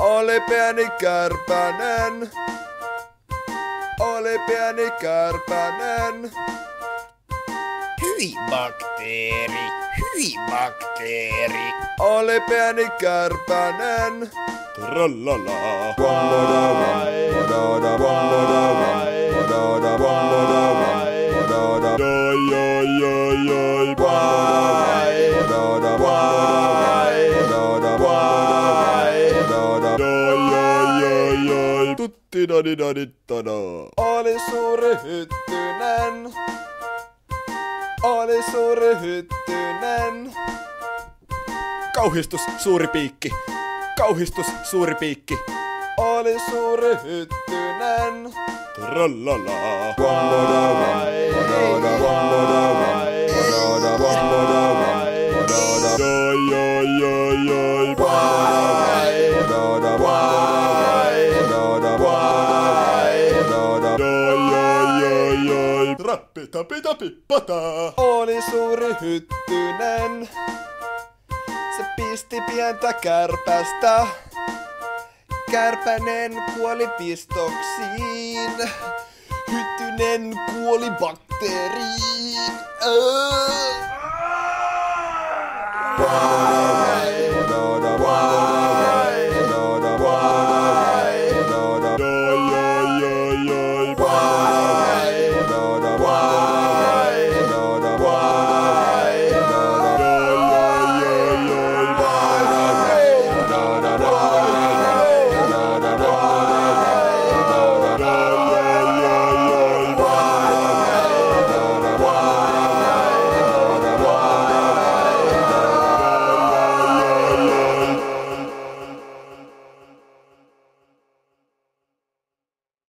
Oli pieni kärpänen, oli pieni kärpänen. Hyi bakteeri, hyi bakteeri. Oli pieni kärpänen. Trallala. Wamboda wam, wamboda wam, wamboda wam, wam, wam, tutti da di da di da da. Oli suuri hyttynen. Oli suuri hyttynen. Kauhistus, suuri piikki. Kauhistus, suuri piikki. Oli suuri hyttynen. Trallala. Rappi, tapi, tapi, pata. Oli suuri hyttynen. Se pisti pientä kärpästä. Kärpänen kuoli pistoksiin. Hyttynen kuoli bakteeriin. Öö.